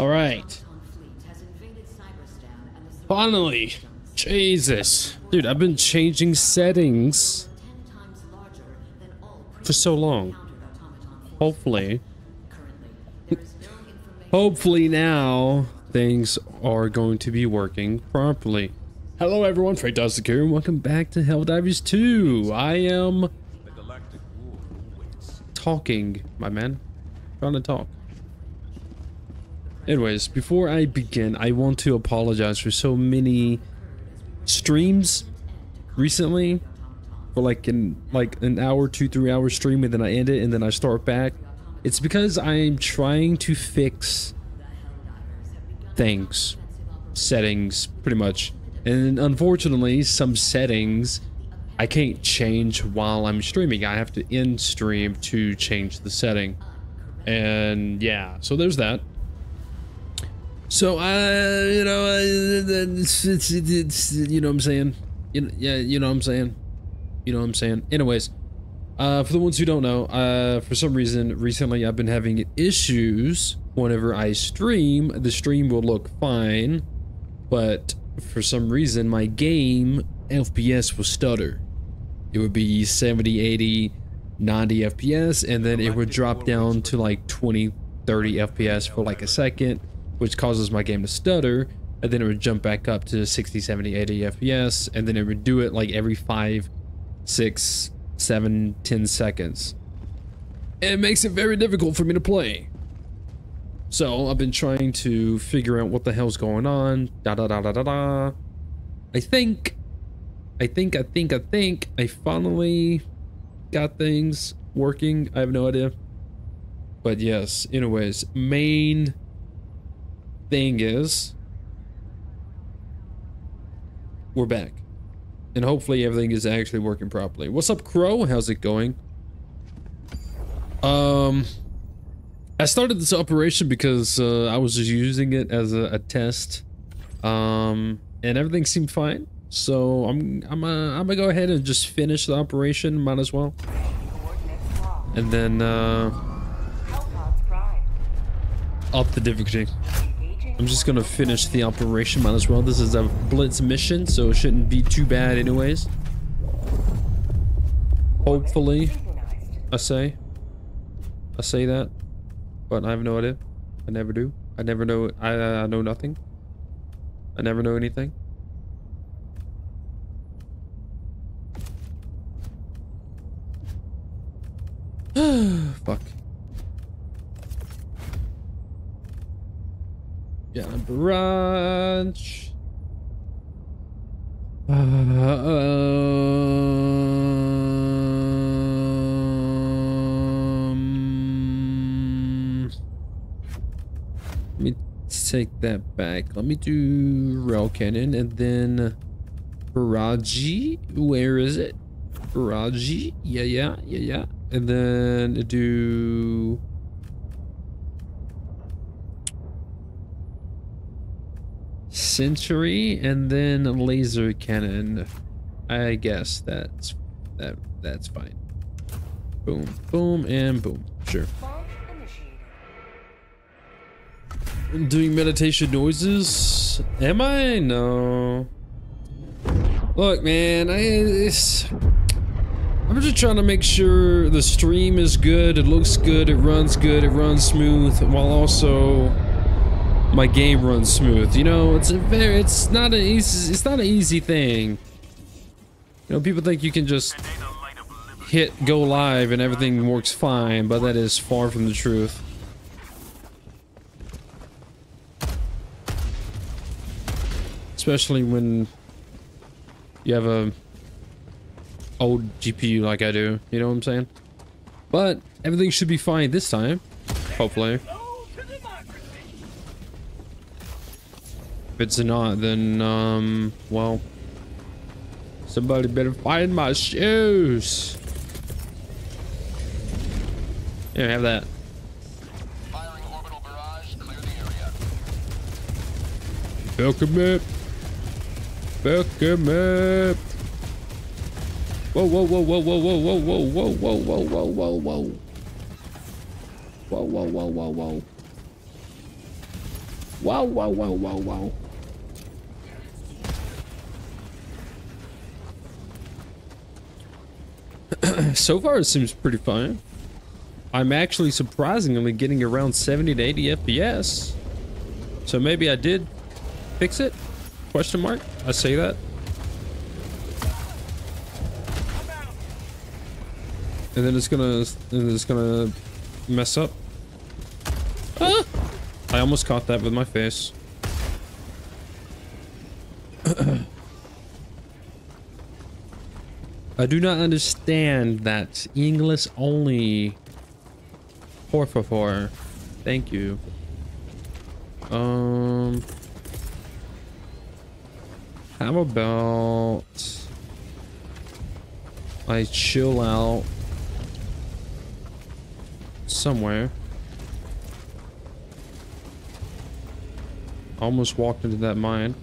All right. Finally. Jesus. Dude, I've been changing settings for so long. Hopefully. Hopefully now things are going to be working properly. Hello everyone, FrankTastic here, and welcome back to Helldivers 2. I am talking, my man. Trying to talk. Anyways, before I begin, I want to apologize for so many streams recently. For like in like an hour, two, three hour stream, and then I end it, and then I start back. It's because I'm trying to fix things, settings, pretty much. And unfortunately, some settings I can't change while I'm streaming. I have to end stream to change the setting. And yeah, so there's that. So I, you know, it's, it's, it's, you know what I'm saying? You, yeah, you know what I'm saying? You know what I'm saying? Anyways, uh, for the ones who don't know, uh, for some reason, recently I've been having issues whenever I stream. The stream will look fine, but for some reason my game FPS will stutter. It would be 70, 80, 90 FPS, and then it would drop down to like 20, 30 FPS for like a second which causes my game to stutter, and then it would jump back up to 60, 70, 80 FPS, and then it would do it like every 5, 6, 7, 10 seconds. And it makes it very difficult for me to play. So I've been trying to figure out what the hell's going on. Da da da da da da. I think, I think, I think, I think I finally got things working. I have no idea. But yes, anyways, main thing is, we're back. And hopefully everything is actually working properly. What's up, Crow? How's it going? Um, I started this operation because uh, I was just using it as a, a, test. Um, and everything seemed fine. So I'm I'm uh, I'm gonna go ahead and just finish the operation. Might as well. And then uh, up the difficulty. I'm just gonna finish the operation, might as well. This is a blitz mission, so it shouldn't be too bad anyways. Hopefully, I say. I say that, but I have no idea. I never do. I never know. I, I know nothing. I never know anything. Fuck. Yeah, brunch. Uh, um, let me take that back. Let me do rail cannon and then barrage. Where is it? barrage. Yeah, yeah, yeah, yeah. And then do Sentry and then laser cannon. I guess that's that that's fine. Boom, boom, and boom. Sure. Doing meditation noises? Am I? No. Look, man, I, I'm just trying to make sure the stream is good, it looks good, it runs good, it runs smooth, while also my game runs smooth. You know, it's a very, it's not an easy, it's not an easy thing. You know, people think you can just hit go live and everything works fine, but that is far from the truth. Especially when you have a old GPU like I do, you know what I'm saying? But everything should be fine this time, hopefully. If it's not, then, um, well, somebody better find my shoes. Yeah, have that. Welcome up. Welcome up. Whoa, whoa, whoa, whoa, whoa, whoa, whoa, whoa, whoa, whoa, whoa, whoa, whoa, whoa. Whoa, whoa, whoa, whoa, whoa. Wow, wow, wow, wow, wow. So far, it seems pretty fun. I'm actually surprisingly getting around 70 to 80 FPS. So maybe I did fix it? Question mark? I say that. And then it's gonna, and it's gonna mess up. Ah! I almost caught that with my face. I do not understand that English only. Por favor. Thank you. Um. How about I chill out somewhere? Almost walked into that mine.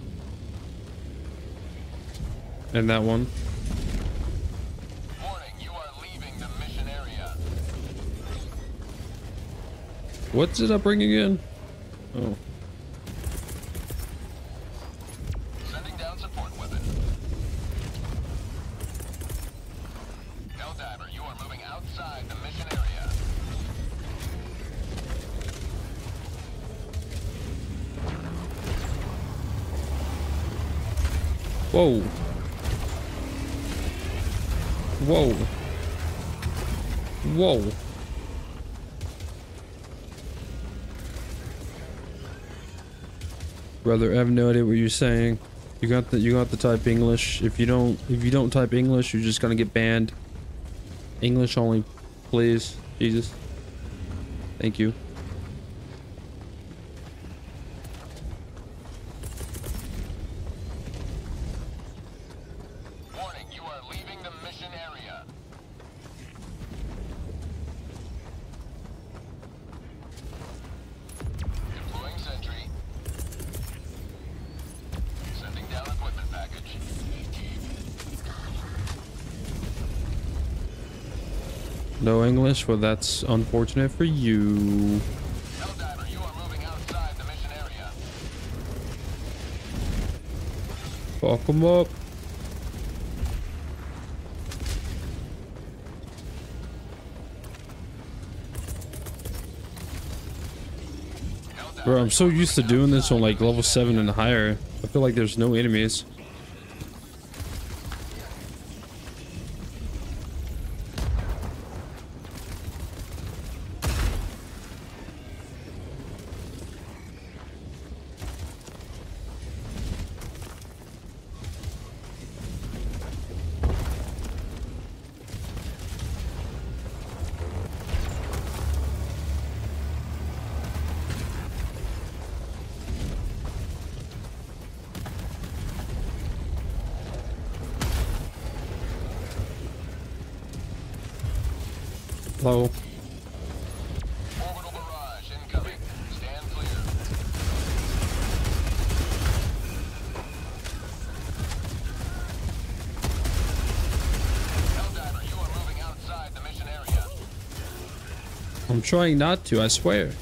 And that one. What did I bring again? Oh. Sending down support weapon. Helldiver, you are moving outside the mission area. Whoa. Whoa. Whoa. Brother, I have no idea what you're saying. You got the you got the type English. If you don't if you don't type English, you're just gonna get banned. English only, please. Jesus. Thank you. English? Well, that's unfortunate for you. Fuck 'em up. Bro, I'm so used to doing this on like level 7 and higher. I feel like there's no enemies. Trying not to, I swear.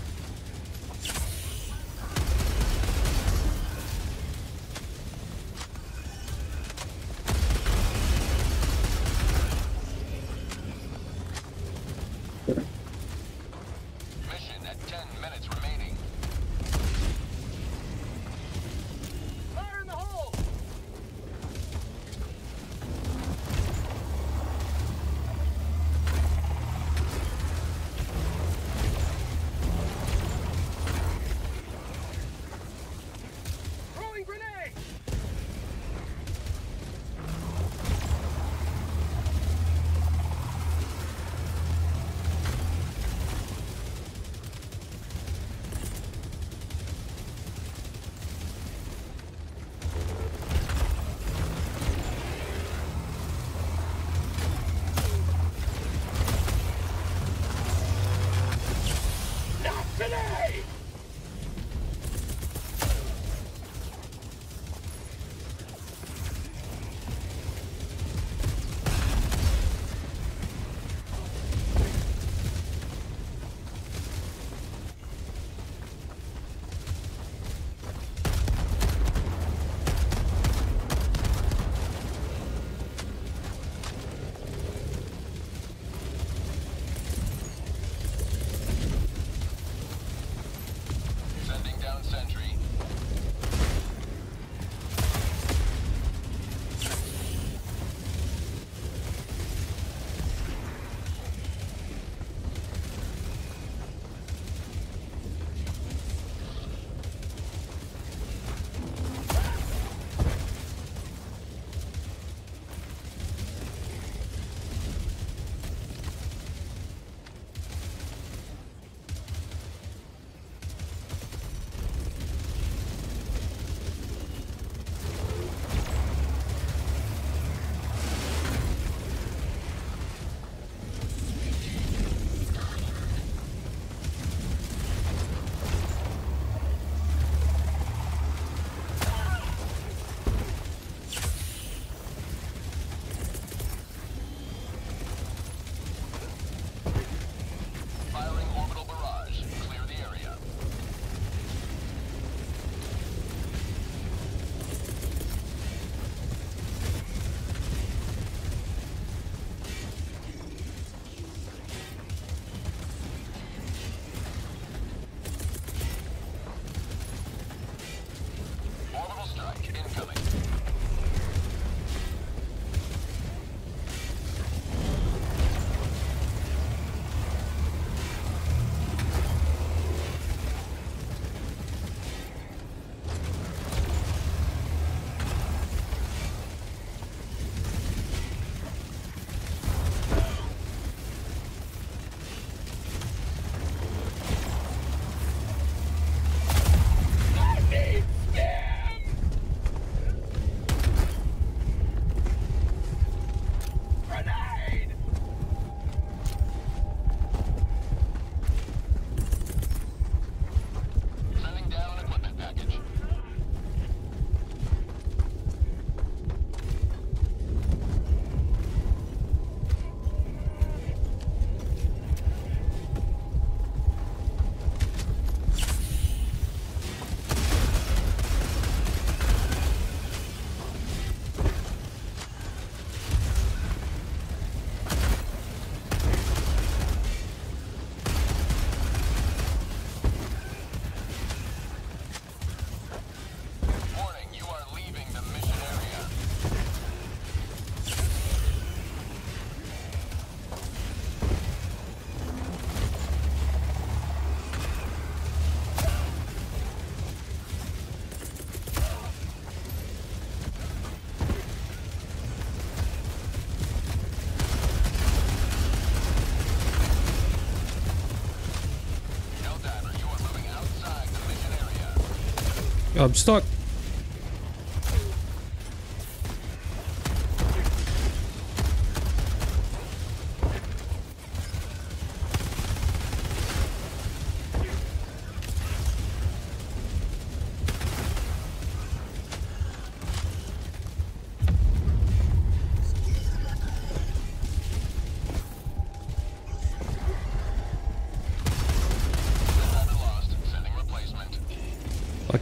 I'm stuck.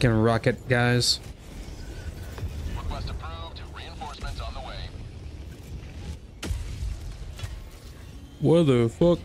freaking rocket guys. Request. Reinforcements on the way. The fuck?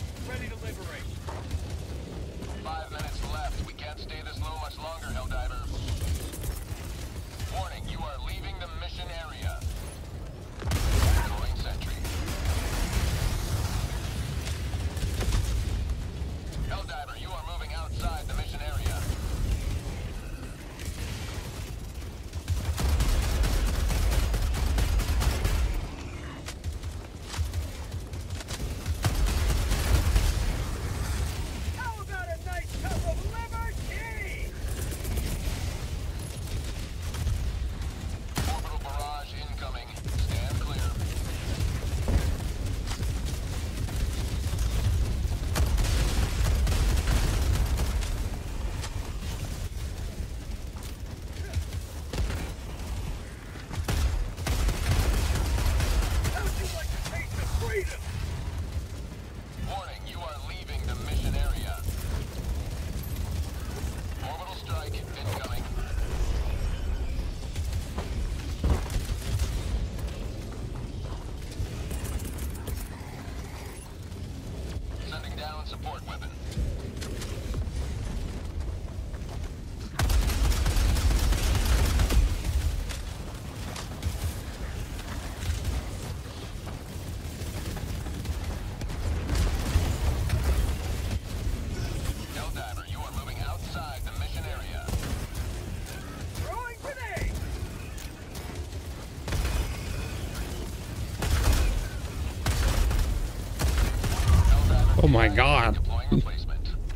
my god.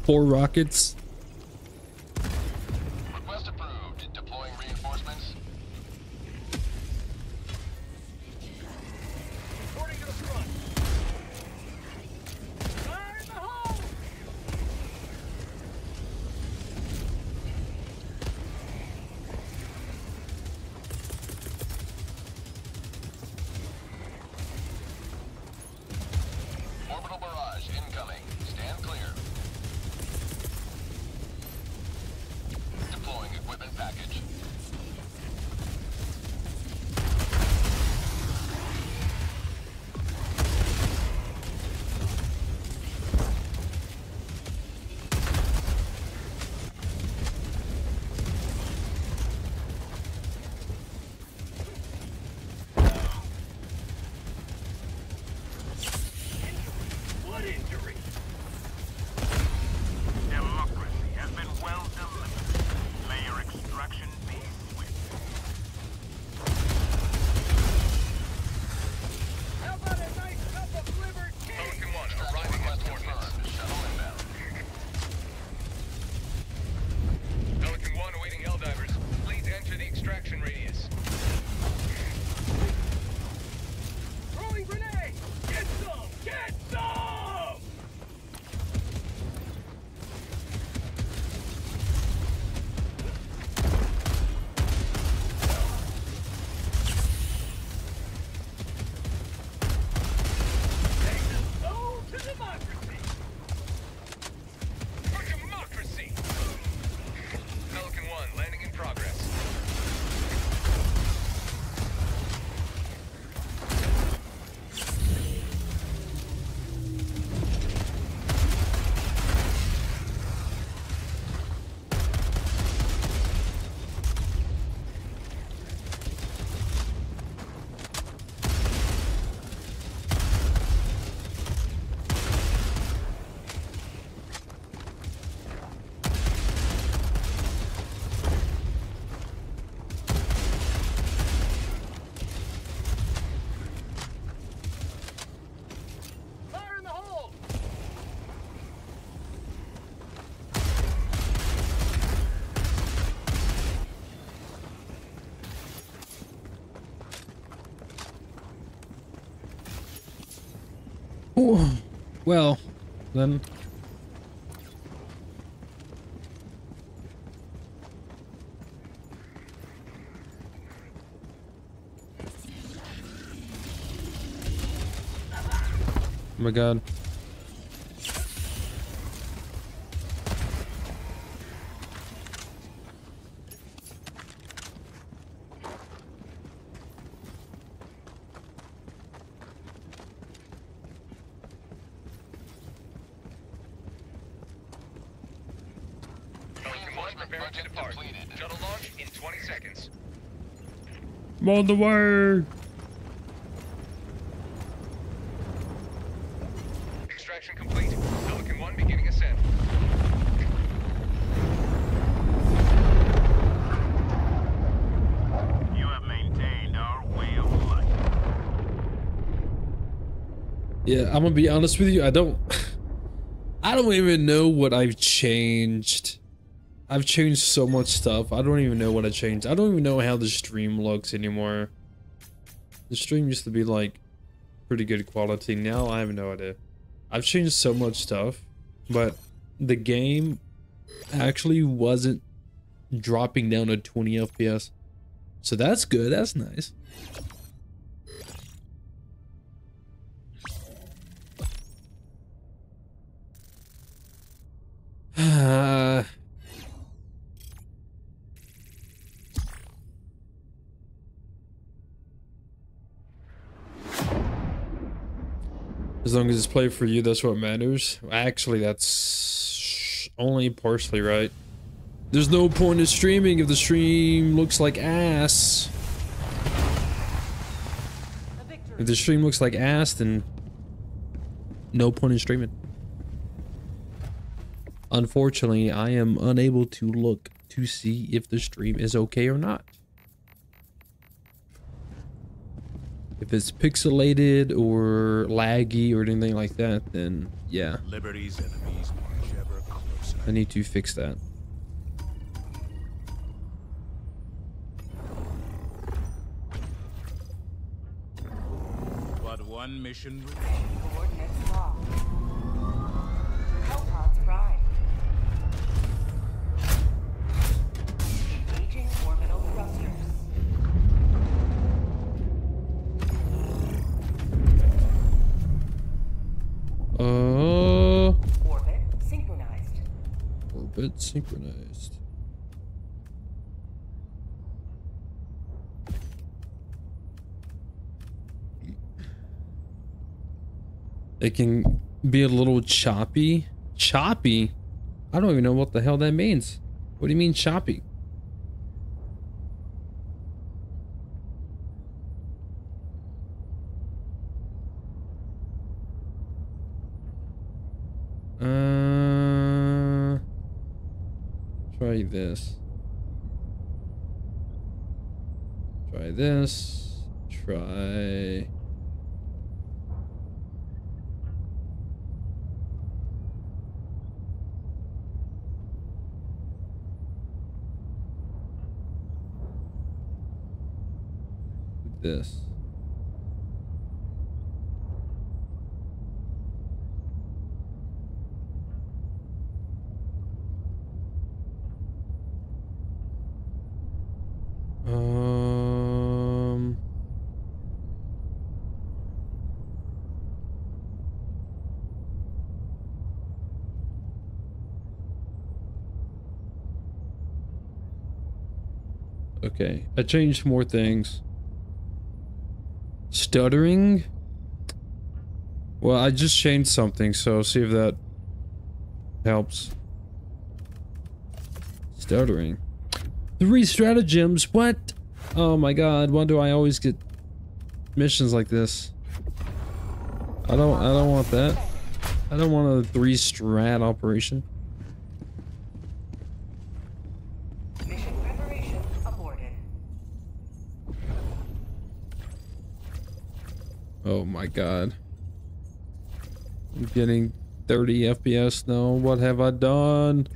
Four rockets. Well, then. Oh my god. Pelican 1 preparing to depart. Shuttle launch in 20 seconds. I'm on the way. Extraction complete. Pelican 1 beginning ascent. You have maintained our way of life. Yeah, I'm gonna be honest with you. I don't. I don't even know what I've changed. I've changed so much stuff. I don't even know what I changed. I don't even know how the stream looks anymore. The stream used to be like pretty good quality. Now I have no idea. I've changed so much stuff, but the game actually wasn't dropping down to 20 FPS. So that's good. That's nice. Uh, as long as it's played for you, that's what matters. Actually, that's only partially right. There's no point in streaming if the stream looks like ass. If the stream looks like ass, then no point in streaming. Unfortunately, I am unable to look to see if the stream is okay or not. If it's pixelated or laggy or anything like that, then yeah, Liberty's enemies march ever closer. I need to fix that. But one mission remains. Orbit synchronized. It can be a little choppy. Choppy? I don't even know what the hell that means. What do you mean choppy? Uh, try this. Try this. Try. This. Um. Okay, I changed more things. Stuttering? Well, I just changed something, so see if that helps. Stuttering. Three stratagems. What? Oh my god, why do I always get missions like this? I don't I don't want that. I don't want a three strat operation. Oh my god. I'm getting 30 FPS now. What have I done?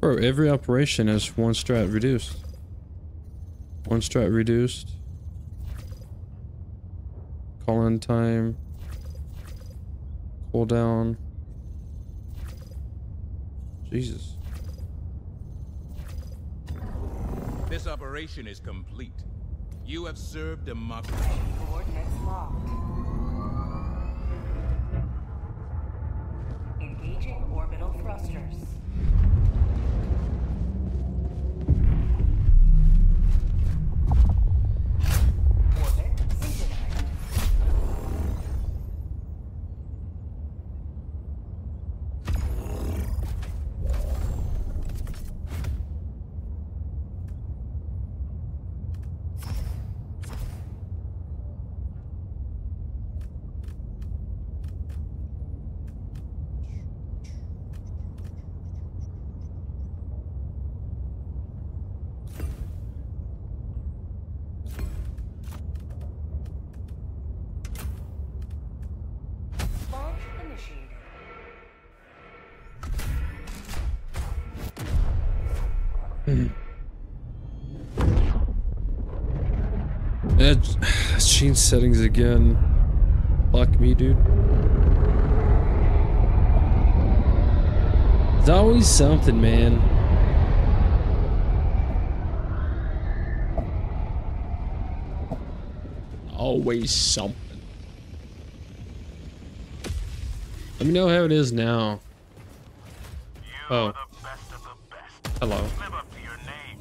Bro, every operation has one strat reduced. One strat reduced. Call in time. Cooldown. Jesus. This operation is complete. You have served democracy. Coordinates locked. Engaging orbital thrusters. Mm-hmm. Yeah, change settings again. Fuck me, dude. It's always something, man. Always something. Let me know how it is now. Oh. the best of the best. Hello. Live up to your name.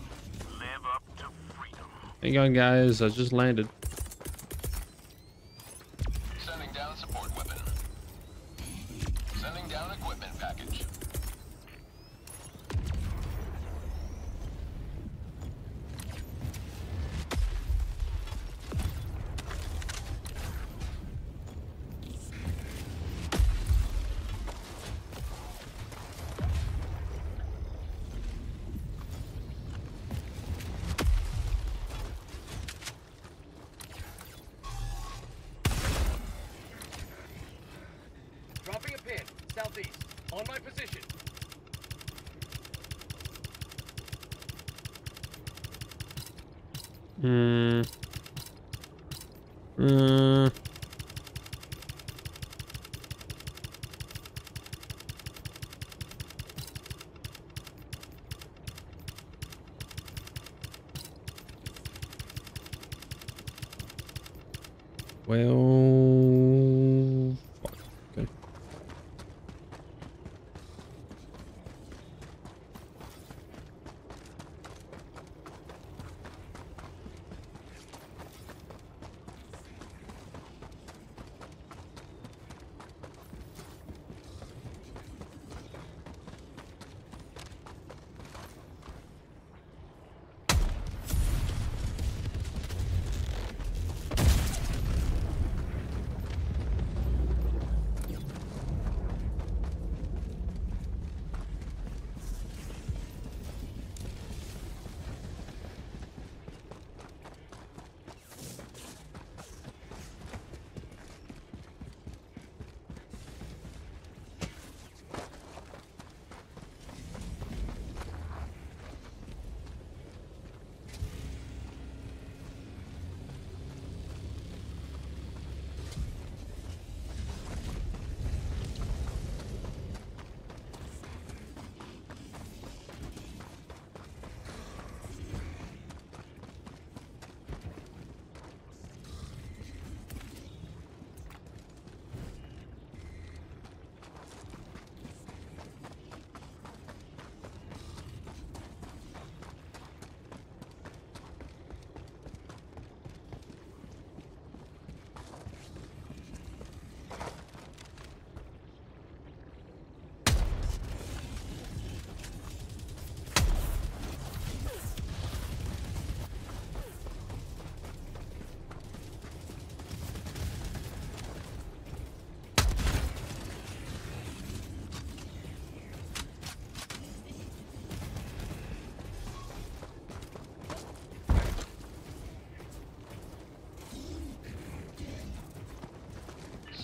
Live up to freedom. Hang on, guys. I just landed.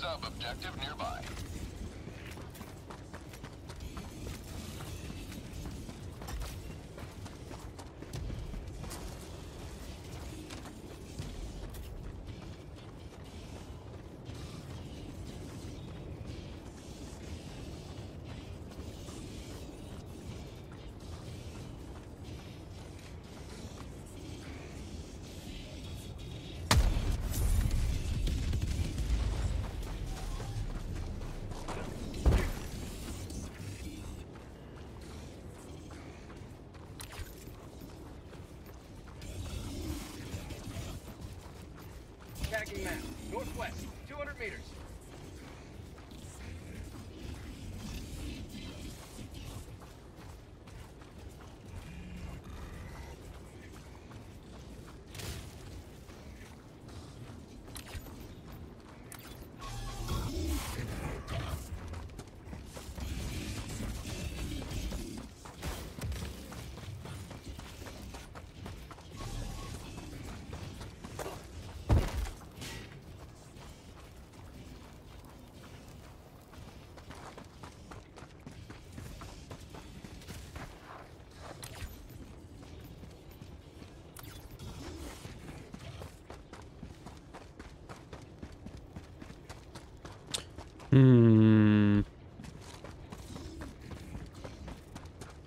Sub-objective nearby. Northwest,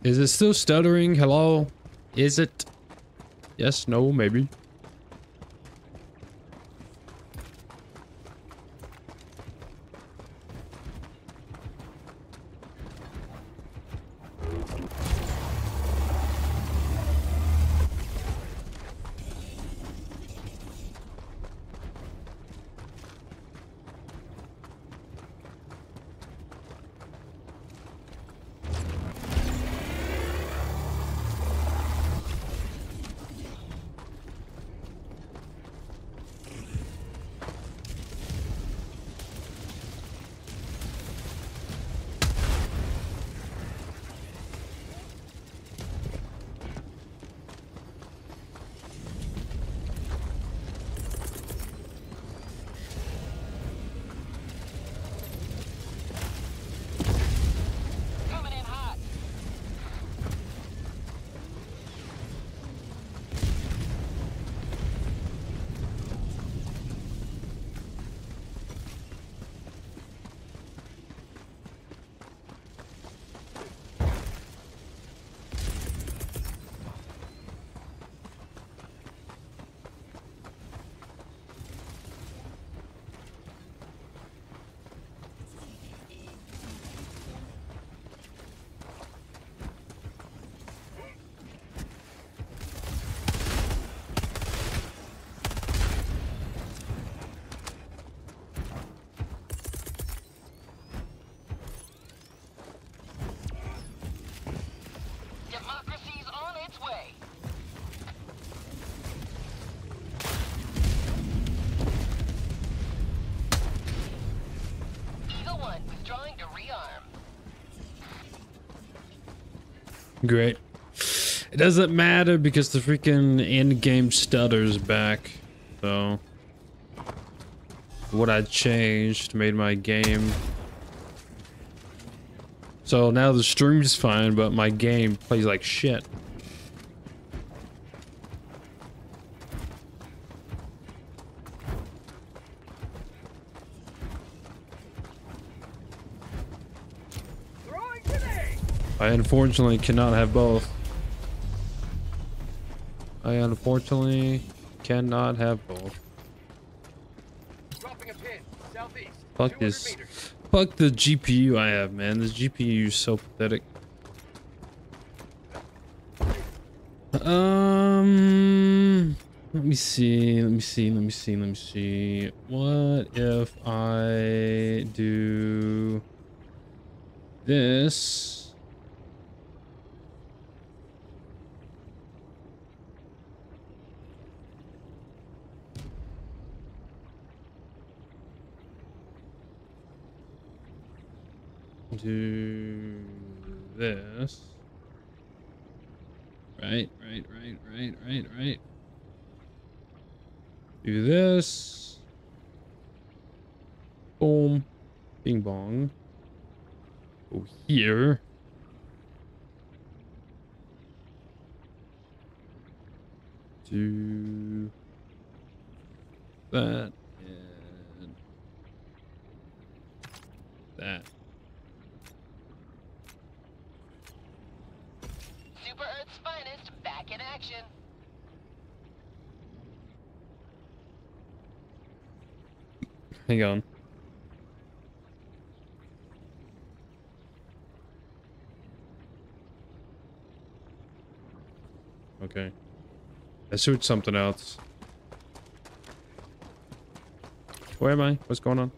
Is it still stuttering? Hello? Is it? Yes, no, maybe. Great. It doesn't matter because the freaking end game stutters back. So what I changed made my game. So now the stream's fine, but my game plays like shit. Throwing grenade! I unfortunately cannot have both. I unfortunately cannot have both. Dropping a pin. Southeast. Fuck this. meters. Fuck the GPU I have, man. This GPU is so pathetic. Um, let me see. Let me see. Let me see. Let me see. What if I do this? Do this. Right, right, right, right, right, right. Do this. Boom. Bing bong. Go here. Do that and that. Super Earth's finest back in action. Hang on. Okay. Let's switch something else. Where am I? What's going on?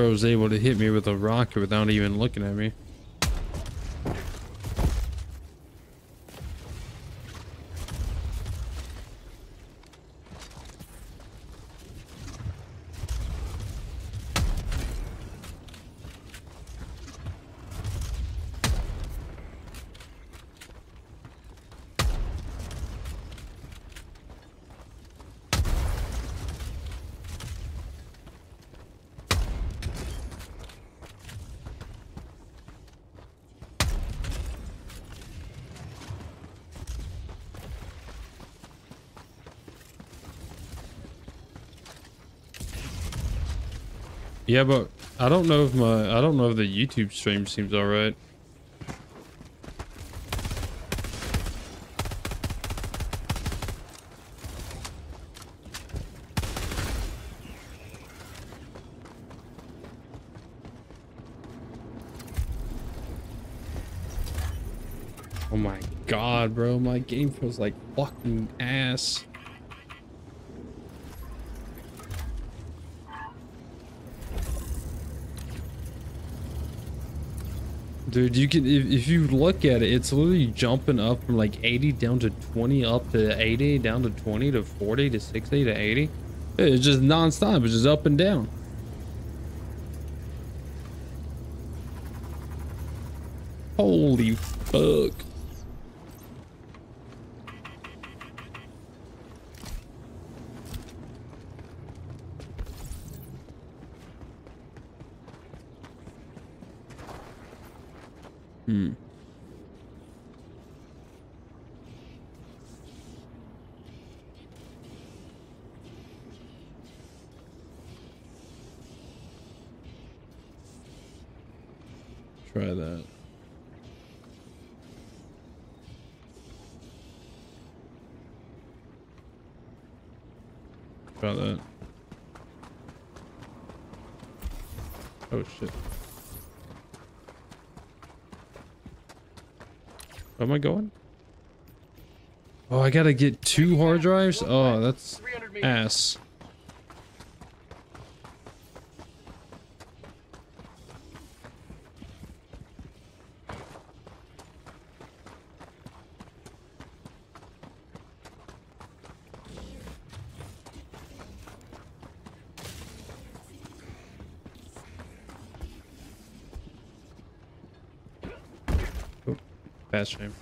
Bro was able to hit me with a rocket without even looking at me. Yeah, but I don't know if my I don't know if the YouTube stream seems alright. Oh my god, bro, my game feels like fucking ass. Dude, you can if, if you look at it, it's literally jumping up from like 80 down to 20, up to 80, down to 20 to 40 to 60 to 80. It's just non-stop. It's just up and down. Holy fuck. Hmm. Try that. Try that. Oh shit. Where am I going? Oh, I gotta get two hard drives? Oh, that's 300 ass. Stream.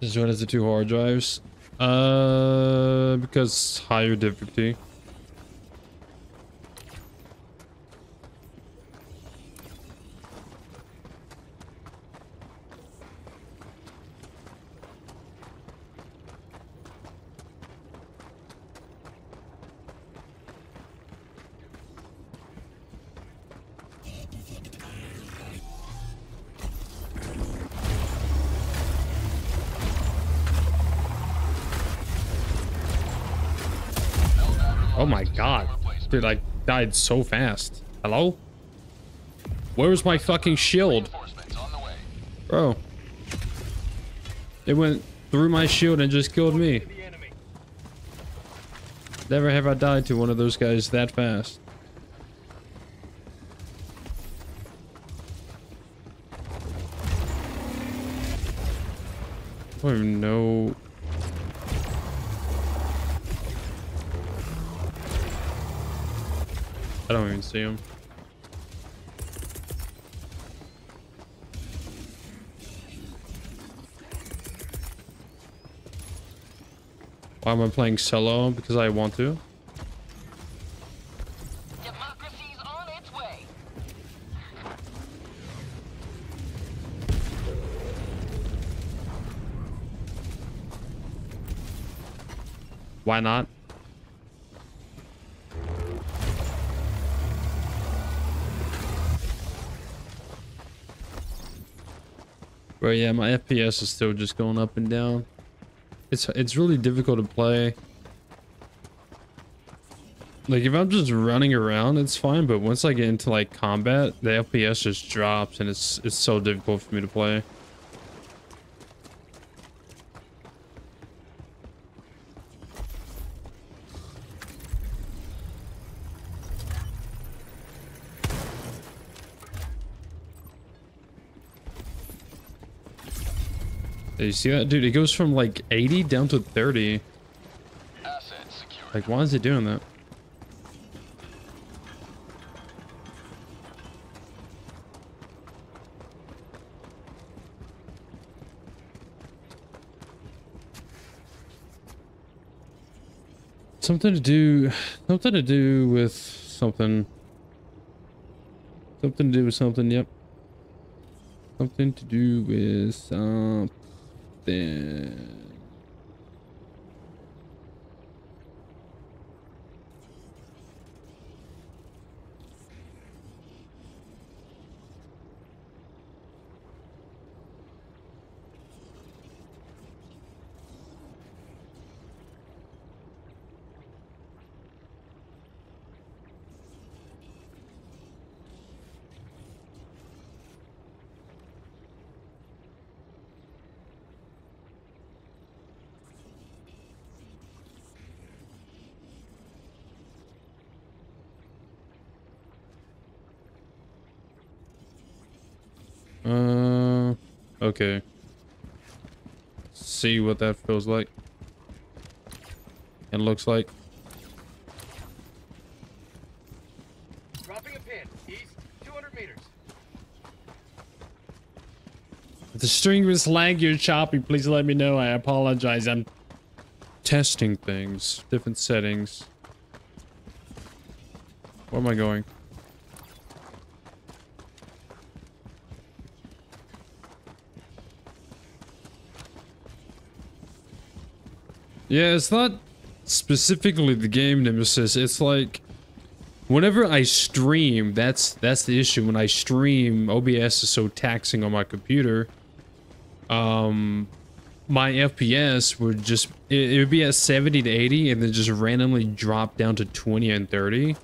Just what is the two hard drives? Uh, because higher difficulty. Died so fast. Hello? Where's my fucking shield? Reinforcements on the way. Bro. It went through my shield and just killed me. To the enemy. Never have I died to one of those guys that fast. See him. Why am I playing solo? Because I want to. Democracy's on its way. Why not? But yeah, my FPS is still just going up and down. It's it's really difficult to play. Like if I'm just running around, it's fine. But once I get into like combat, the FPS just drops, and it's it's so difficult for me to play. You see that, dude? It goes from like 80 down to 30. Like, why is it doing that? Something to do, something to do with something. Something to do with something, yep. Something to do with something. Uh, okay. See what that feels like. And looks like. Dropping a pin. East, 200 meters. If the string was laggy or choppy, please let me know. I apologize. I'm testing things, different settings. Where am I going? Yeah, it's not specifically the game Nemesis. It's like whenever I stream, that's that's the issue. When I stream, OBS is so taxing on my computer. Um, my FPS would just it, it would be at 70 to 80, and then just randomly drop down to 20 and 30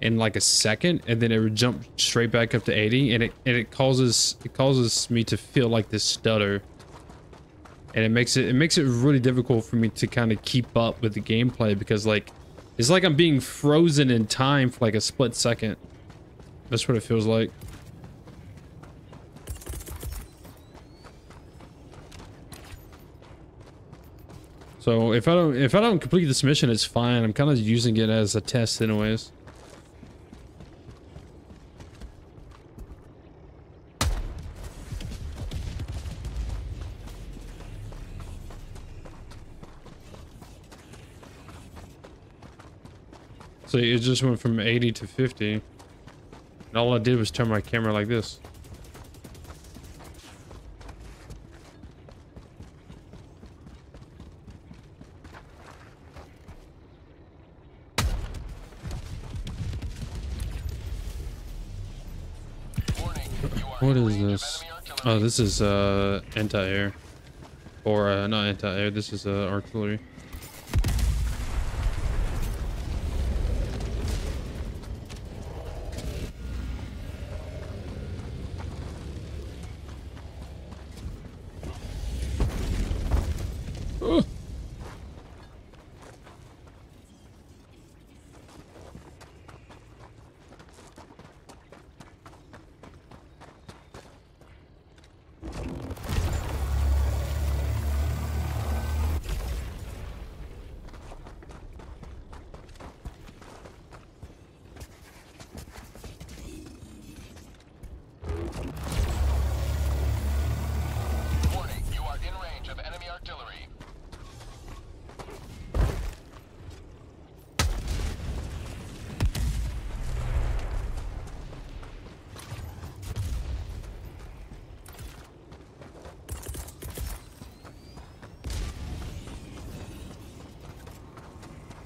in like a second, and then it would jump straight back up to 80, and it and it causes it causes me to feel like this stutter and it makes it it makes it really difficult for me to kind of keep up with the gameplay because like it's like I'm being frozen in time for like a split second. That's what it feels like. So if I don't if I don't complete this mission, it's fine. I'm kind of using it as a test anyways. So it just went from 80 to 50. And all I did was turn my camera like this. What is this? Oh, this is uh anti-air. Or uh not anti-air, this is uh artillery.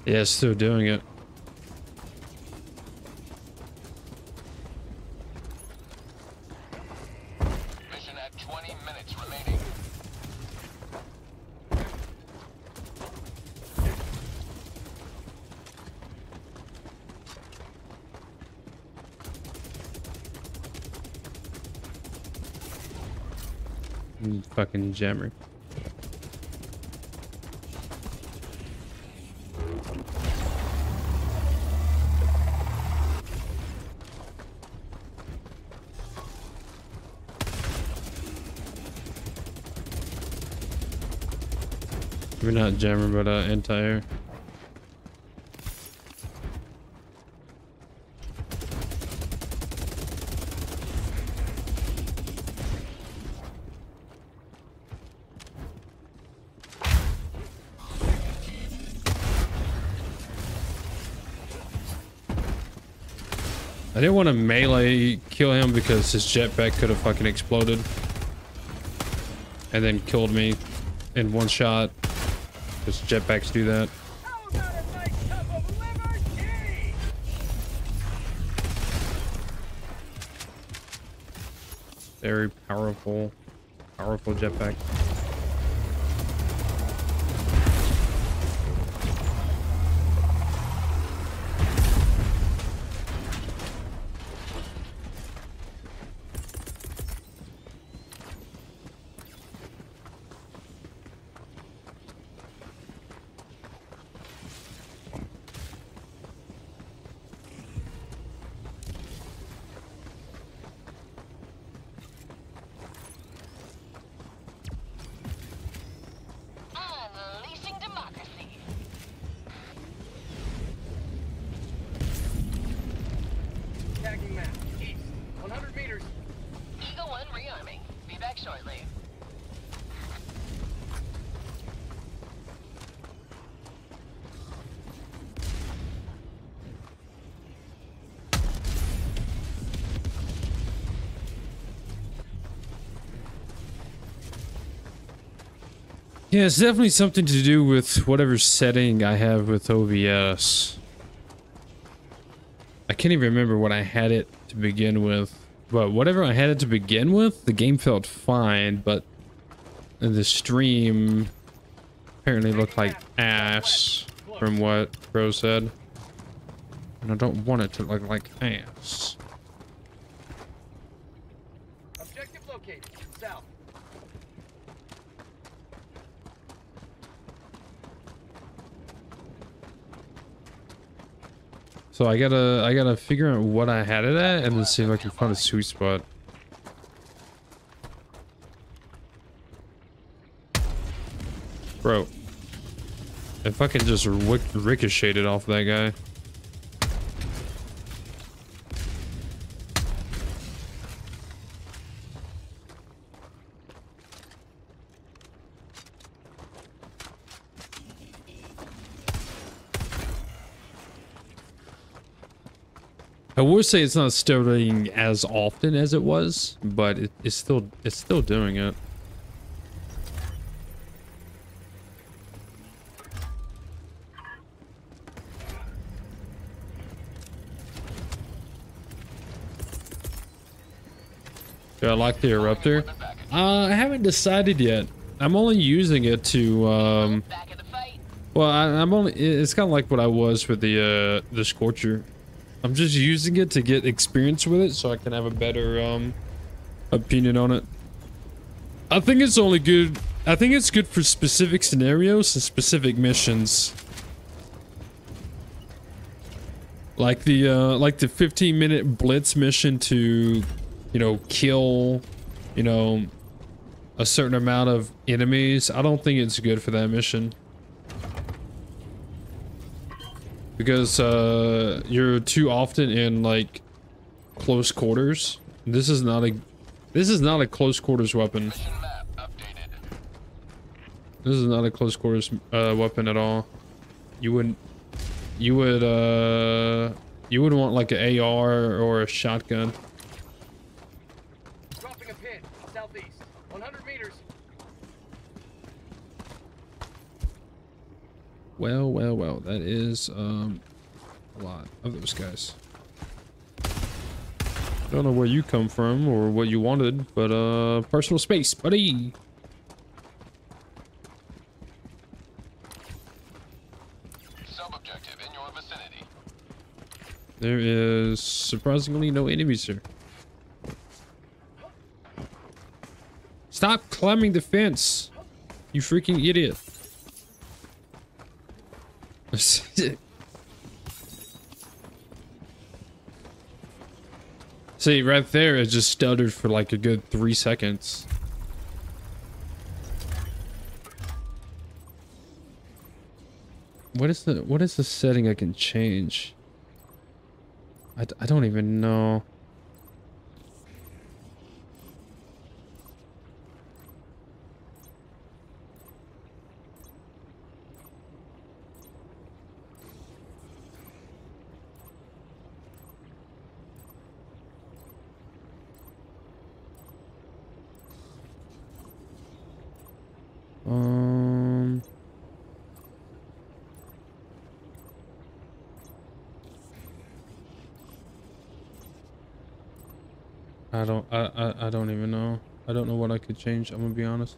Yeah, it's still doing it. Mission at 20 minutes remaining. Mm, Fucking jammer. Not jammer, but uh, anti-air. I didn't want to melee kill him because his jetpack could have fucking exploded. And then killed me in one shot. Because jetpacks do that. Very powerful, powerful jetpack. Yeah, it's definitely something to do with whatever setting I have with OBS. I can't even remember what I had it to begin with. But whatever I had it to begin with, the game felt fine, but the stream apparently looked like ass from what Bro said. And I don't want it to look like ass. So I gotta I gotta figure out what I had it at and then see if I can find a sweet spot. Bro. If I can just ric ricochet it off that guy. Would say it's not stuttering as often as it was, but it, it's still it's still doing it. Do I like the eruptor? Uh, I haven't decided yet. I'm only using it to um, Back in the fight. well, I, I'm only. It's kind of like what I was with the uh, the Scorcher. I'm just using it to get experience with it, so I can have a better um opinion on it. I think it's only good. I think it's good for specific scenarios and specific missions. Like the uh, like the 15 minute blitz mission to, you know, kill, you know, a certain amount of enemies. I don't think it's good for that mission. Because uh you're too often in like close quarters. This is not a this is not a close quarters weapon. This is not a close quarters uh weapon at all. You wouldn't you would uh you would want like an AR or a shotgun Dropping a pin. Southeast. 100 meters. Well, well, well. That is um, a lot of those guys. Don't know where you come from or what you wanted, but uh, personal space, buddy. Sub-objective in your vicinity. There is surprisingly no enemies here. Stop climbing the fence, you freaking idiot. See, right there, it just stuttered for like a good three seconds. What is the what is the setting I can change? I, I don't even know. Um. I don't I, I I don't even know. I change, I'm gonna be honest.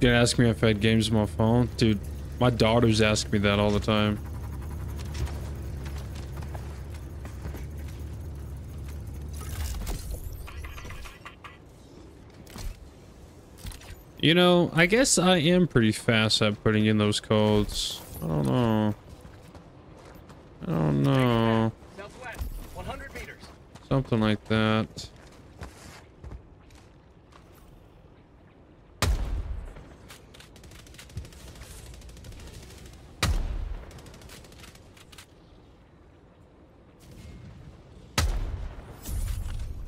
Gonna ask me if I had games on my phone? Dude, my daughters ask me that all the time. You know, I guess I am pretty fast at putting in those codes. I don't know. I don't know. Southwest, 100 meters. Something like that.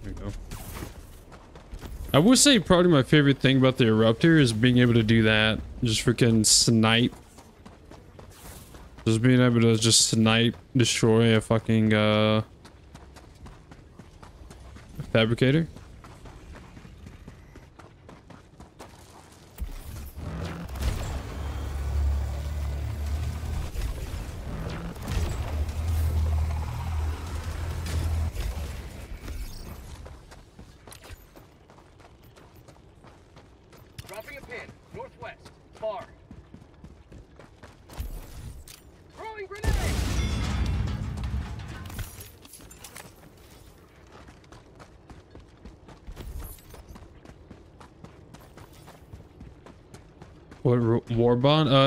There we go. I would say probably my favorite thing about the Eruptor is being able to do that. Just freaking snipe. Just being able to just snipe, destroy a fucking, uh... Fabricator?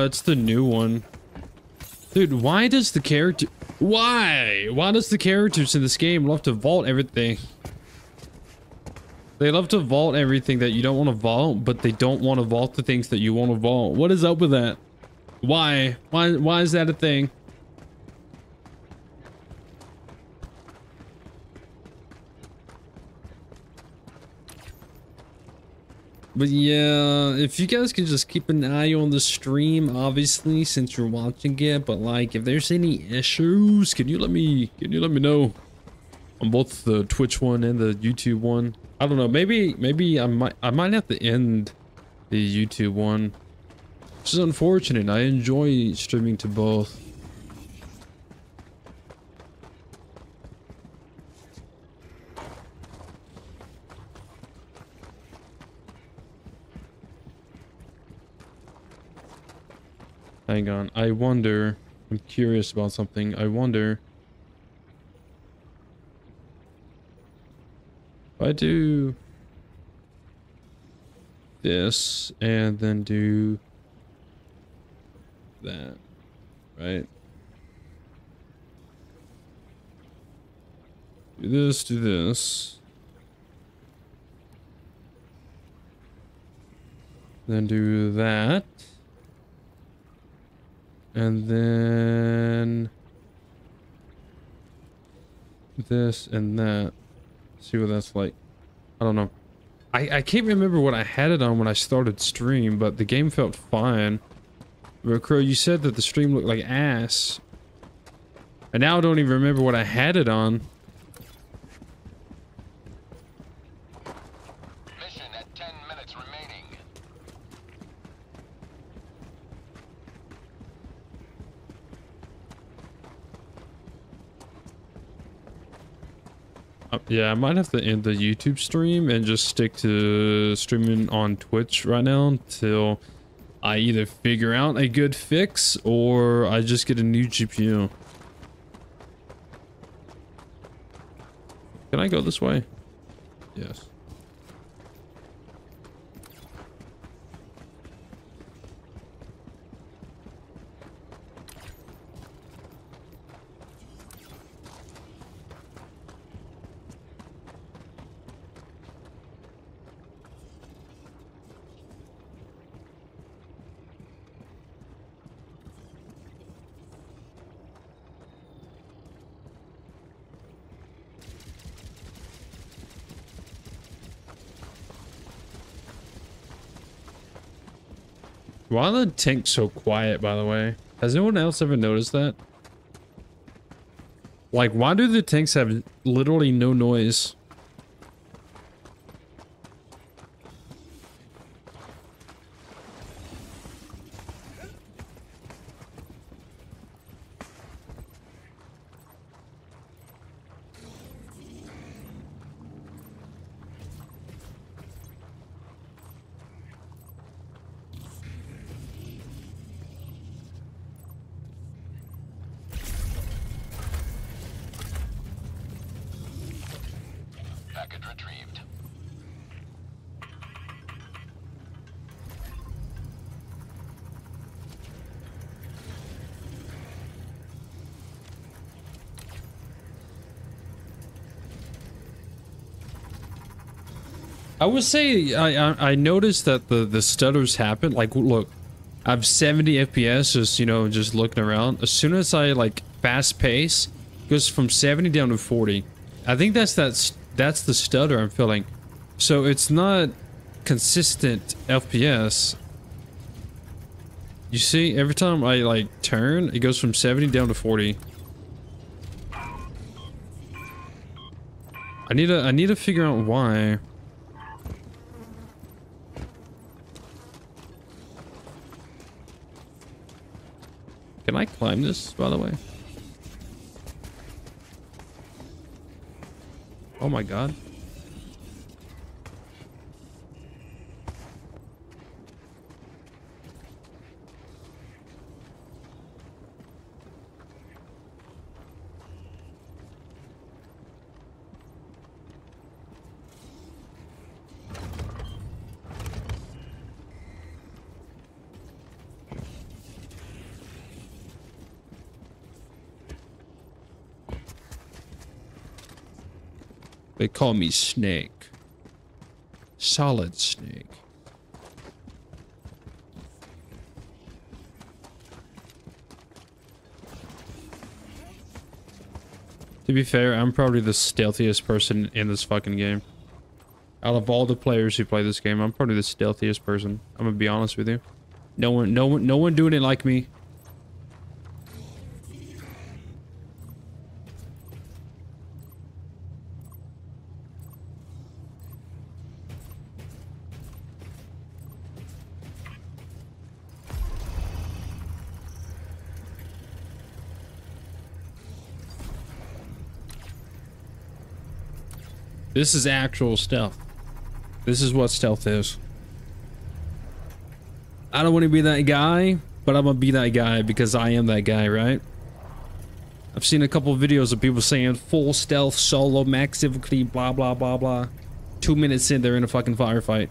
It's the new one. Dude, why does the character? Why? Why does the characters in this game love to vault everything? They love to vault everything that you don't want to vault, but they don't want to vault the things that you want to vault. What is up with that? Why? Why? Why is that a thing? But yeah, if you guys could just keep an eye on the stream, obviously, since you're watching it. But like, if there's any issues, can you let me can you let me know on both the Twitch one and the YouTube one? I don't know. Maybe maybe I might I might have to end the YouTube one. Which is unfortunate. I enjoy streaming to both. Hang on. I wonder. I'm curious about something. I wonder. If I do this and then do that, right? Do this, do this. Then do that. And then this and that. See what that's like. I don't know. I, I can't remember what I had it on when I started stream, but the game felt fine. Bro, Crow, you said that the stream looked like ass. And now I don't even remember what I had it on. Mission at 10 minutes remaining. Uh, yeah, I might have to end the YouTube stream and just stick to streaming on Twitch right now until I either figure out a good fix or I just get a new GPU. Can I go this way? Yes. Why are the tanks so quiet, by the way? Has anyone else ever noticed that? Like, why do the tanks have literally no noise? Would say I, I I noticed that the the stutters happen. Like, look, I have 70 FPS just you know just looking around. As soon as I like fast pace, goes from 70 down to 40. I think that's that's that's the stutter I'm feeling. So it's not consistent FPS. You see, every time I like turn, it goes from 70 down to 40. I need to I need to figure out why. Can I climb this, by the way? Oh my god. Call me Snake. Solid Snake. To be fair, I'm probably the stealthiest person in this fucking game. Out of all the players who play this game, I'm probably the stealthiest person. I'm gonna be honest with you. No one, no one, no one doing it like me. This is actual stealth. This is what stealth is. I don't want to be that guy, but I'm gonna be that guy because I am that guy, right? I've seen a couple of videos of people saying full stealth, solo, max difficulty, blah blah blah blah. Two minutes in, they're in a fucking firefight.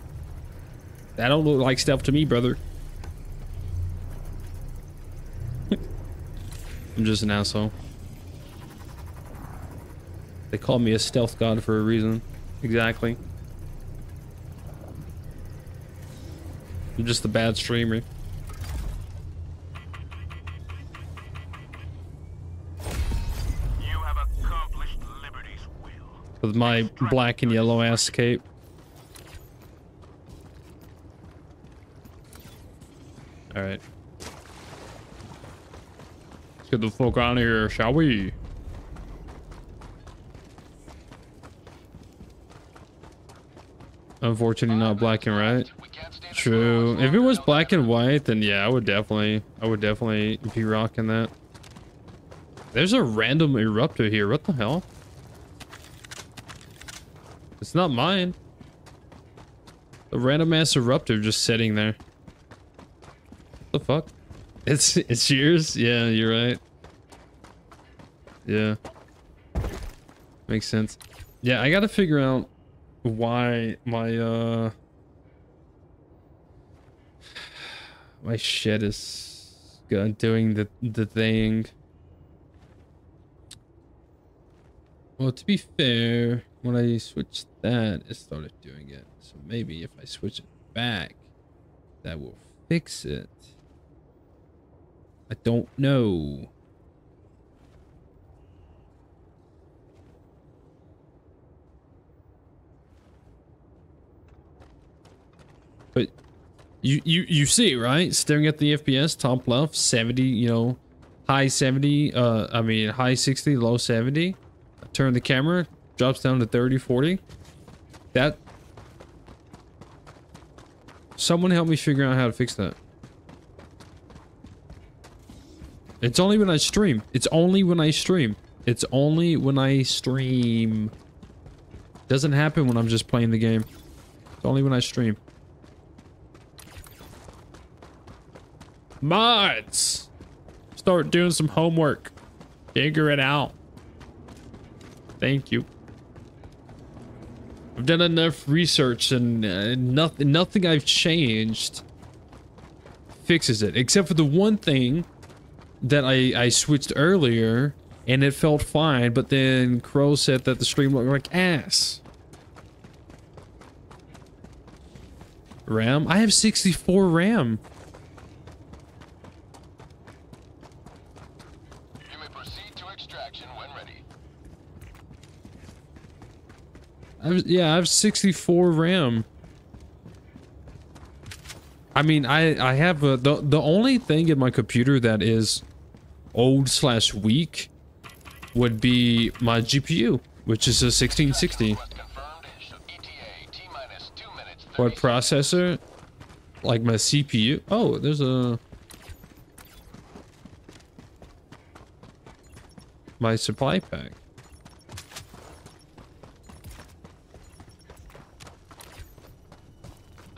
That don't look like stealth to me, brother. I'm just an asshole. They call me a stealth god for a reason. Exactly. I'm just a bad streamer. You have accomplished Liberty's will. With my black and yellow ass cape. Alright. Let's get the fuck out of here, shall we? Unfortunately, not black and white. We can't stay this True. If it was black and white, then yeah, I would definitely, I would definitely be rocking that. There's a random eruptor here. What the hell? It's not mine. A random ass eruptor just sitting there. What the fuck? It's it's yours? Yeah, you're right. Yeah. Makes sense. Yeah, I gotta figure out why my uh my shit is doing the the thing. Well, to be fair, when I switched that, it started doing it. So maybe if I switch it back, that will fix it. I don't know. You you you see right? Staring at the fps top left 70 you know high 70 uh i mean high 60 low 70 turn the camera drops down to 30 40 that. Someone help me figure out how to fix that. It's only when i stream. It's only when i stream. It's only when i stream. Doesn't happen when i'm just playing the game. It's only when i stream Mods! Start doing some homework. Figure it out. Thank you. I've done enough research and uh, nothing, nothing I've changed fixes it. Except for the one thing that I, I switched earlier and it felt fine, but then Crow said that the stream looked like ass. RAM? I have 64 RAM. You may proceed to extraction when ready. I have, yeah, I have 64 RAM. I mean, I I have a, the the only thing in my computer that is old slash weak would be my GPU, which is a 1660. Request confirmed. Show ETA T minus two minutes. 30 What processor? Like my CPU? Oh, there's a my supply pack.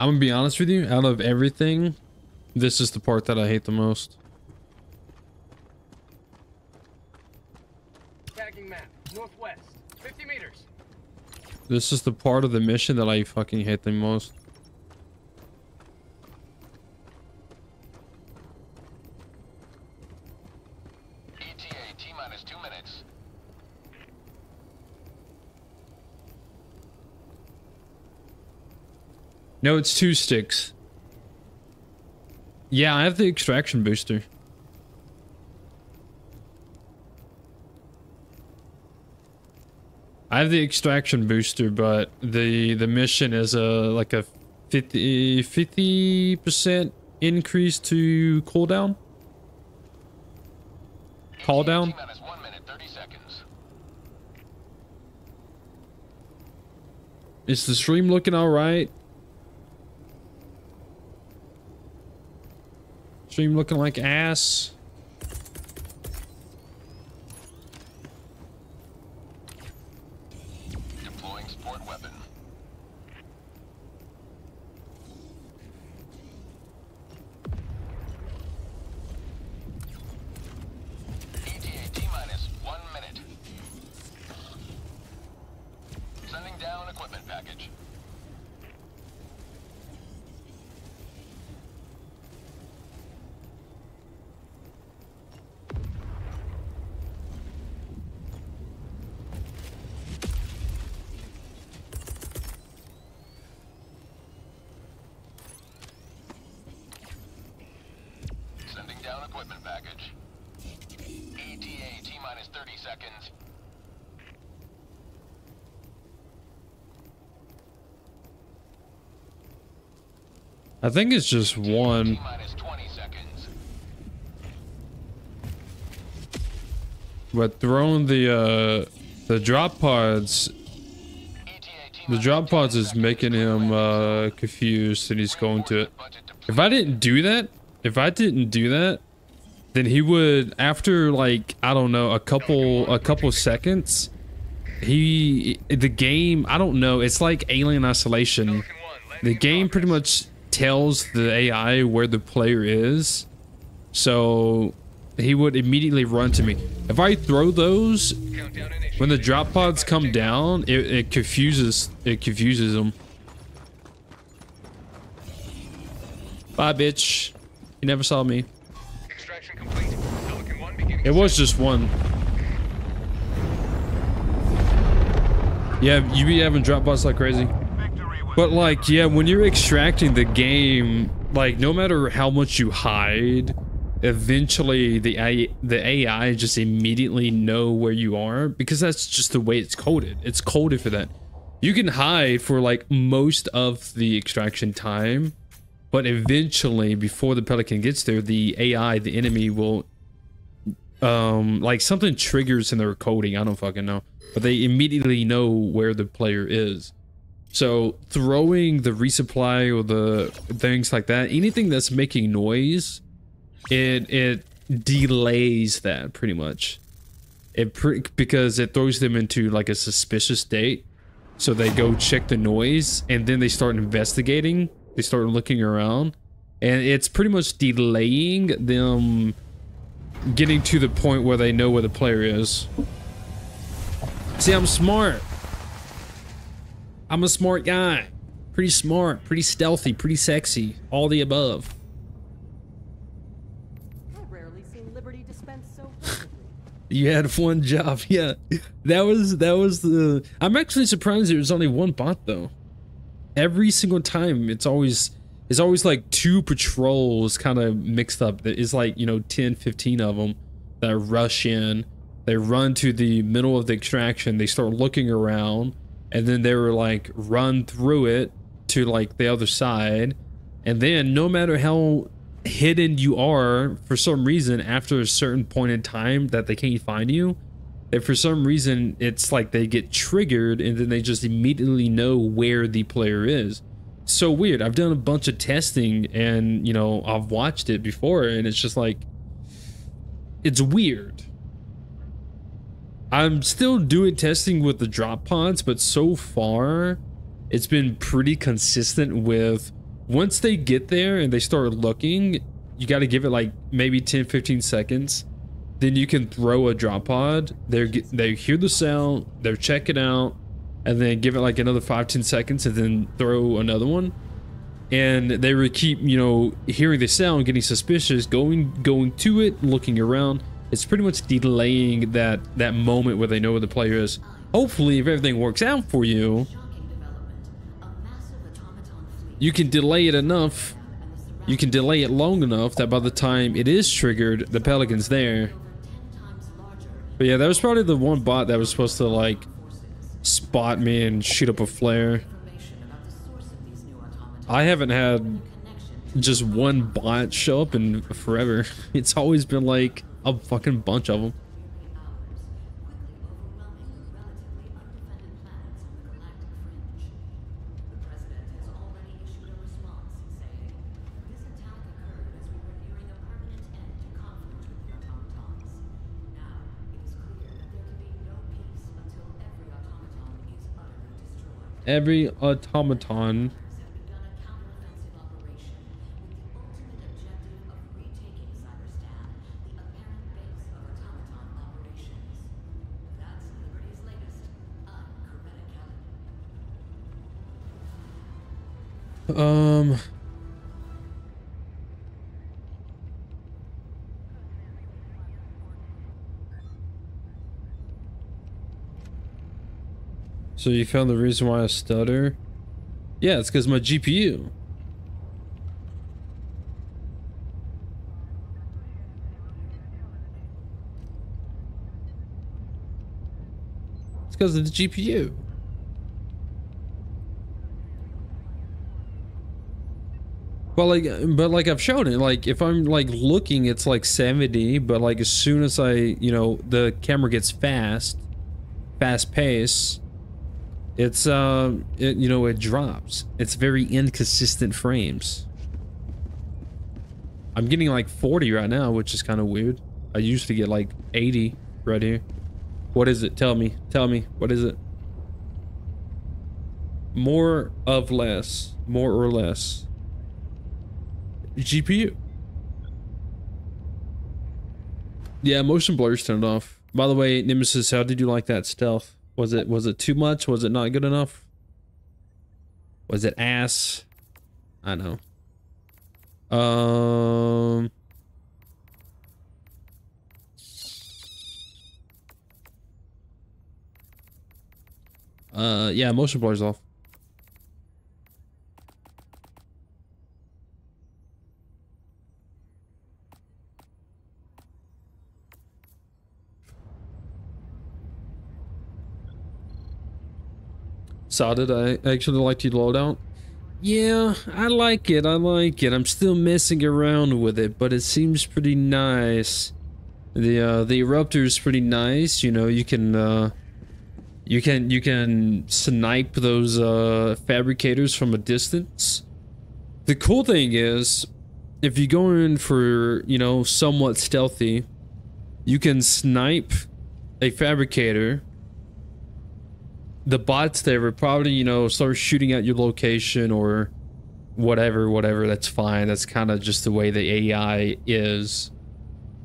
I'm gonna be honest with you, out of everything, this is the part that I hate the most. Tagging map. Northwest. 50 meters. This is the part of the mission that I fucking hate the most. ETA T minus two minutes. No, it's two sticks. Yeah, I have the extraction booster. I have the extraction booster, but the the mission is a like a 50 percent increase to cooldown. Call down. T minus one minute, 30 seconds. Is the stream looking all right? Stream looking like ass. I think it's just one. T minus 20 seconds. but throwing the uh the drop pods the drop pods is making him uh confused and he's going to it. If I didn't do that, if I didn't do that, then he would after like I don't know a couple a couple seconds he the game I don't know it's like Alien Isolation the game pretty much tells the AI where the player is so he would immediately run to me if I throw those when the drop pods come down it, it confuses it confuses them bye bitch you never saw me Extraction complete. Pelican 1 beginning. It was just one. Yeah, you be having drop bots like crazy. But like, yeah, when you're extracting the game, like no matter how much you hide, eventually the AI, the AI just immediately know where you are because that's just the way it's coded. It's coded for that. You can hide for like most of the extraction time, but eventually before the pelican gets there, the AI, the enemy will um like something triggers in their coding i don't fucking know but they immediately know where the player is so throwing the resupply or the things like that anything that's making noise it it delays that pretty much it pre- because it throws them into like a suspicious state so they go check the noise and then they start investigating they start looking around and it's pretty much delaying them getting to the point where they know where the player is. See, I'm smart. I'm a smart guy. Pretty smart, pretty stealthy, pretty sexy. All the above. I've rarely seen Liberty dispensed so. You had one job, yeah. That was that was the. I'm actually surprised there was only one bot though. Every single time, it's always it's always like two patrols kind of mixed up. It's like you know 10, 15 of them that rush in. They run to the middle of the extraction. They start looking around, and then they were like run through it to like the other side. And then no matter how hidden you are for some reason after a certain point in time that they can't find you if for some reason it's like they get triggered and then they just immediately know where the player is. So weird. I've done a bunch of testing and you know i've watched it before and it's just like it's weird i'm still doing testing with the drop pods but so far it's been pretty consistent with once they get there and they start looking you got to give it like maybe 10 15 seconds. Then you can throw a drop pod. They they hear the sound they're checking out and then give it like another 5 10 seconds and then throw another one. And they would keep you know hearing the sound getting suspicious going going to it looking around it's pretty much delaying that that moment where they know where the player is. Hopefully if everything works out for you you can delay it enough. You can delay it long enough that by the time it is triggered the pelican's there. But yeah that was probably the one bot that was supposed to like spot me and shoot up a flare. I haven't had just one bot show up in forever. It's always been like a fucking bunch of them every automaton um So you found the reason why I stutter? Yeah, it's because my GPU. It's because of the GPU. Well, like, but like I've shown it, like if I'm like looking, it's like 70, but like as soon as I, you know, the camera gets fast, fast pace, it's, uh, it, you know, it drops. It's very inconsistent frames. I'm getting like 40 right now, which is kind of weird. I used to get like 80 right here. What is it? Tell me. Tell me. What is it? More of less. More or less. GPU. Yeah, motion blur's turned off. By the way, Nemesis, how did you like that stealth? Was it was it too much? Was it not good enough? Was it ass? I know. Um Uh yeah, motion blur's off. Did I actually like to loadout? Yeah, I like it. I like it. I'm still messing around with it, but it seems pretty nice. The uh the eruptor is pretty nice. You know, you can uh you can you can snipe those uh fabricators from a distance. The cool thing is if you go in for, you know, somewhat stealthy, you can snipe a fabricator the bots there would probably, you know, start shooting at your location or whatever, whatever. That's fine. That's kind of just the way the AI is.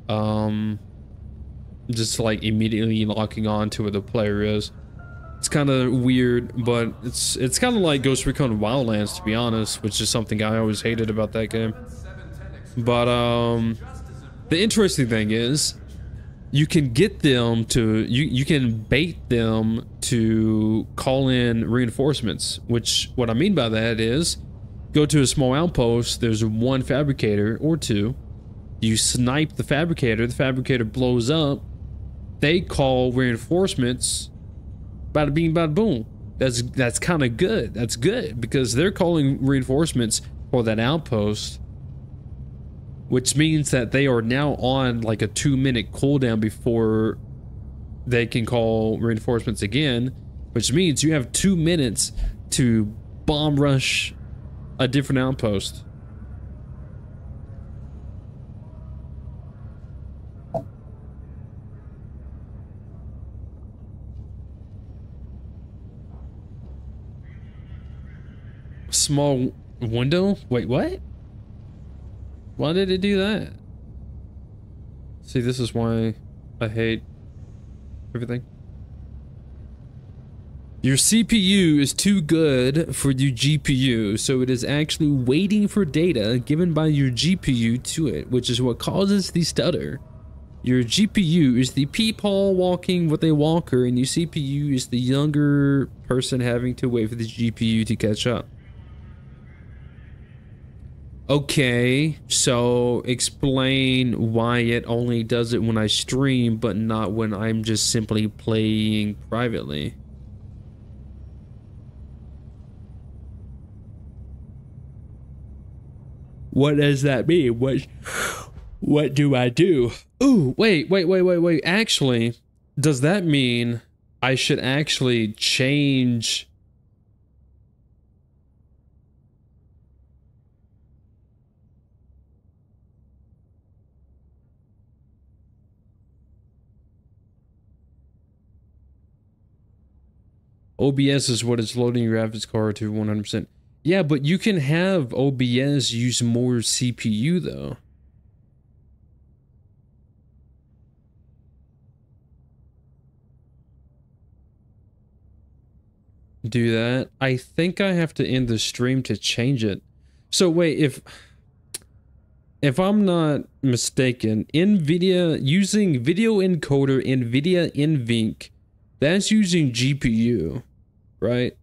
Um, just like immediately locking on to where the player is. It's kind of weird, but it's it's kind of like Ghost Recon Wildlands to be honest, which is something I always hated about that game. But um, the interesting thing is you can get them to you you can bait them to call in reinforcements which what i mean by that is go to a small outpost there's one fabricator or two. You snipe the fabricator the fabricator blows up they call reinforcements bada bing bada boom. That's that's kind of good that's good because they're calling reinforcements for that outpost which means that they are now on like a two minute cooldown before they can call reinforcements again, which means you have two minutes to bomb rush a different outpost. Small window? Wait, what? Why did it do that? See, this is why I hate everything. Your CPU is too good for your GPU, so it is actually waiting for data given by your GPU to it, which is what causes the stutter. Your GPU is the peephole walking with a walker, and your CPU is the younger person having to wait for the GPU to catch up. Okay, so explain why it only does it when I stream, but not when I'm just simply playing privately. What does that mean? What what do I do? Ooh, wait, wait, wait, wait, wait. Actually, does that mean I should actually change OBS is what it's loading your graphics card to 100%. Yeah, but you can have OBS use more CPU though. Do that. I think I have to end the stream to change it. So wait, if if I'm not mistaken, NVIDIA using video encoder NVIDIA NVENC, that's using GPU right?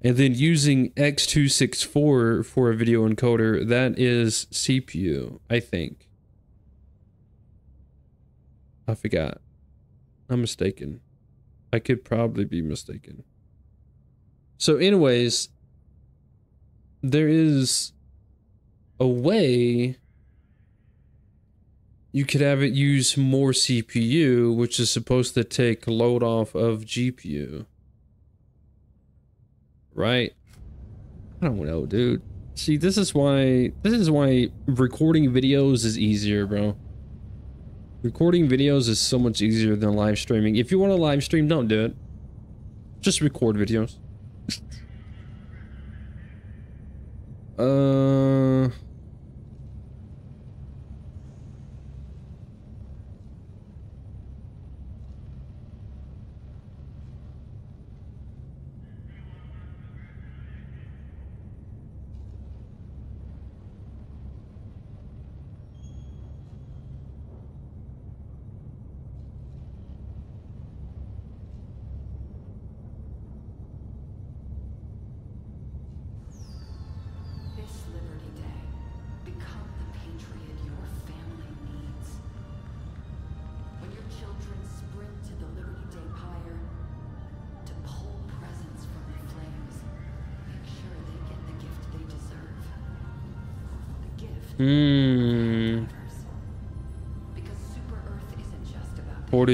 And then using X264 for a video encoder, that is CPU, I think. I forgot. I'm mistaken. I could probably be mistaken. So anyways, there is a way you could have it use more CPU, which is supposed to take load off of GPU. Right? I don't know, dude. See, this is why this is why recording videos is easier, bro. Recording videos is so much easier than live streaming. If you want to live stream, don't do it. Just record videos. uh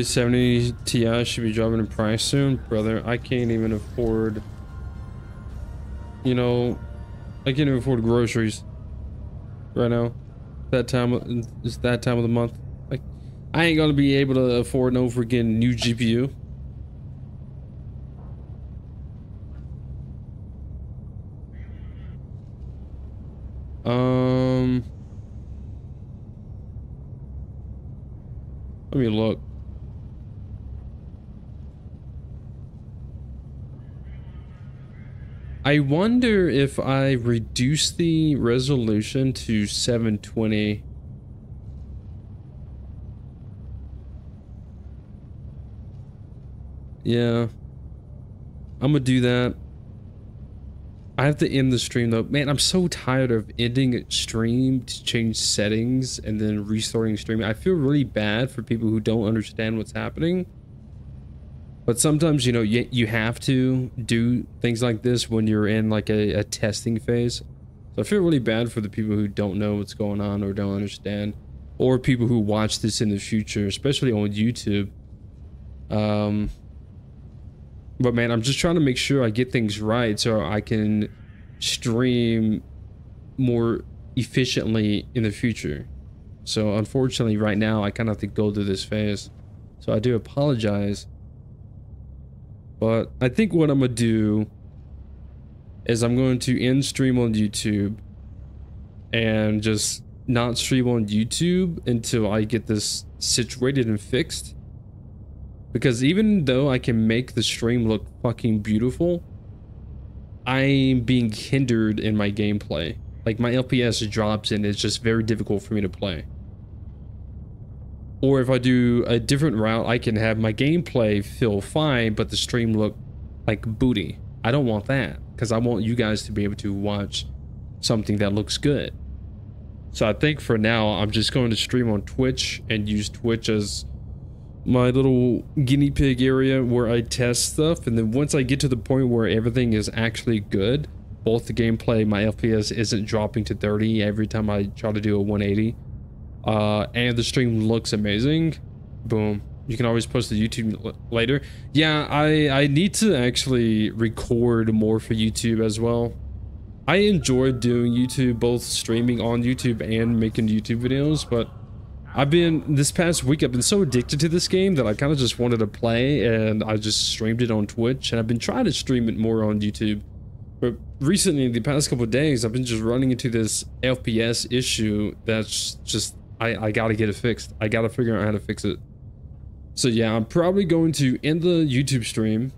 4070 Ti should be dropping in price soon, brother. I can't even afford. You know, I can't even afford groceries right now. That time, it's that time of the month. Like, I ain't gonna be able to afford no freaking new GPU. Um. Let me look. I wonder if I reduce the resolution to 720. Yeah. I'm gonna do that. I have to end the stream though. Man, I'm so tired of ending a stream to change settings and then restarting streaming. I feel really bad for people who don't understand what's happening. But sometimes, you know, you, you have to do things like this when you're in like a, a testing phase. So I feel really bad for the people who don't know what's going on or don't understand. Or people who watch this in the future, especially on YouTube. Um, but man, I'm just trying to make sure I get things right so I can stream more efficiently in the future. So unfortunately, right now, I kind of have to go through this phase. So I do apologize. But I think what I'm going to do is I'm going to end stream on YouTube and just not stream on YouTube until I get this situated and fixed. Because even though I can make the stream look fucking beautiful, I'm being hindered in my gameplay. Like my FPS drops and it's just very difficult for me to play. Or if I do a different route, I can have my gameplay feel fine, but the stream look like booty. I don't want that because I want you guys to be able to watch something that looks good. So I think for now, I'm just going to stream on Twitch and use Twitch as my little guinea pig area where I test stuff. And then once I get to the point where everything is actually good, both the gameplay, my FPS isn't dropping to 30 every time I try to do a 180, uh, and the stream looks amazing, boom. You can always post to YouTube l- later. Yeah, I, I need to actually record more for YouTube as well. I enjoy doing YouTube, both streaming on YouTube and making YouTube videos, but I've been this past week I've been so addicted to this game that I kind of just wanted to play and I just streamed it on Twitch and I've been trying to stream it more on YouTube. But recently, the past couple days, I've been just running into this FPS issue that's just I, I gotta get it fixed. I gotta figure out how to fix it. So yeah, I'm probably going to end the YouTube stream.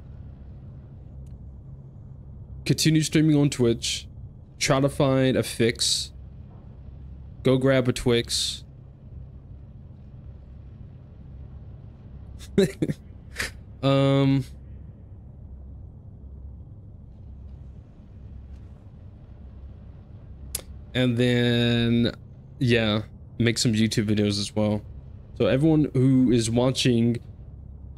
Continue streaming on Twitch. Try to find a fix. Go grab a Twix. um and then yeah make some youtube videos as well so everyone who is watching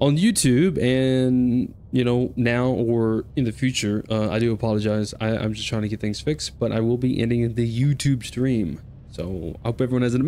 on youtube and you know, now or in the future, uh, I do apologize. I, I'm just trying to get things fixed, but I will be ending the YouTube stream. So I hope everyone has an amazing